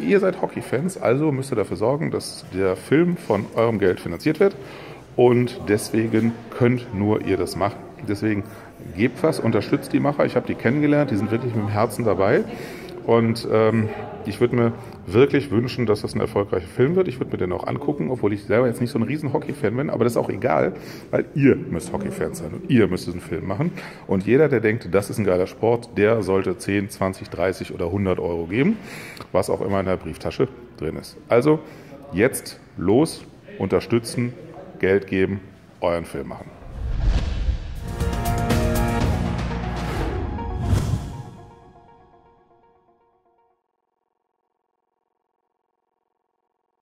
ihr seid Hockey-Fans, also müsst ihr dafür sorgen, dass der Film von eurem Geld finanziert wird. Und deswegen könnt nur ihr das machen. Deswegen gebt was, unterstützt die Macher. Ich habe die kennengelernt, die sind wirklich mit dem Herzen dabei. Und ähm, ich würde mir wirklich wünschen, dass das ein erfolgreicher Film wird. Ich würde mir den auch angucken, obwohl ich selber jetzt nicht so ein riesen Hockey-Fan bin, aber das ist auch egal, weil ihr müsst Hockey-Fans sein und ihr müsst diesen Film machen. Und jeder, der denkt, das ist ein geiler Sport, der sollte 10, 20, 30 oder 100 Euro geben, was auch immer in der Brieftasche drin ist. Also jetzt los, unterstützen, Geld geben, euren Film machen.